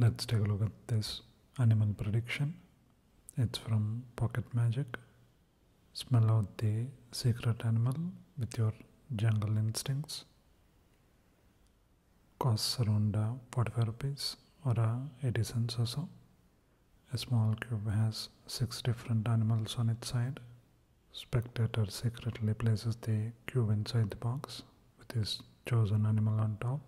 let's take a look at this animal prediction. It's from Pocket Magic. Smell out the secret animal with your jungle instincts. Costs around uh, 45 rupees or uh, 80 cents or so. A small cube has six different animals on its side. Spectator secretly places the cube inside the box with his chosen animal on top.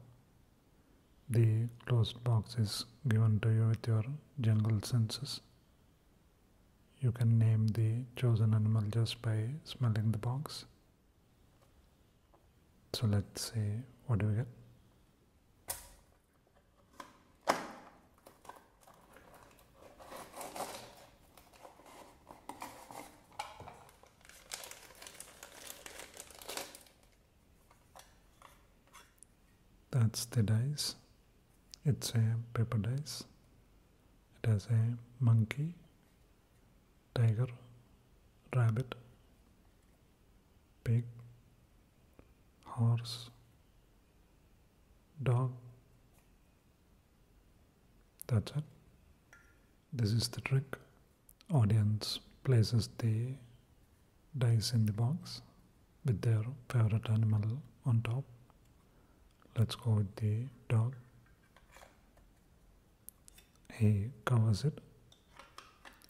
The closed box is given to you with your jungle senses. You can name the chosen animal just by smelling the box. So let's see what do we get. That's the dice. It's a paper dice. It has a monkey, tiger, rabbit, pig, horse, dog. That's it. This is the trick. Audience places the dice in the box with their favorite animal on top. Let's go with the dog. He covers it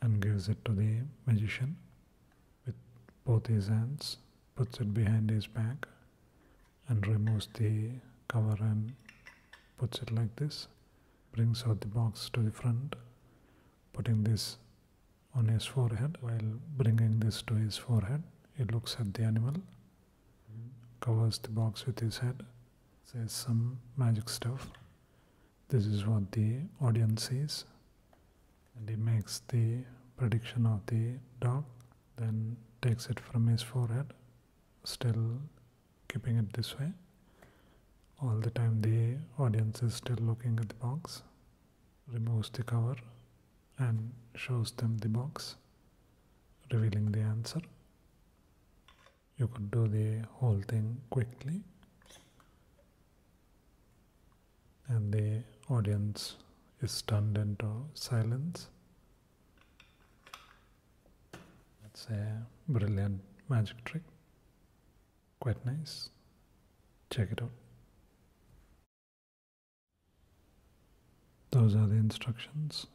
and gives it to the magician with both his hands, puts it behind his back, and removes the cover and puts it like this. Brings out the box to the front, putting this on his forehead. While bringing this to his forehead, he looks at the animal, covers the box with his head, says some magic stuff. This is what the audience sees, and he makes the prediction of the dog, then takes it from his forehead, still keeping it this way. All the time, the audience is still looking at the box, removes the cover, and shows them the box, revealing the answer. You could do the whole thing quickly, and the audience is stunned into silence. That's a brilliant magic trick. Quite nice. Check it out. Those are the instructions.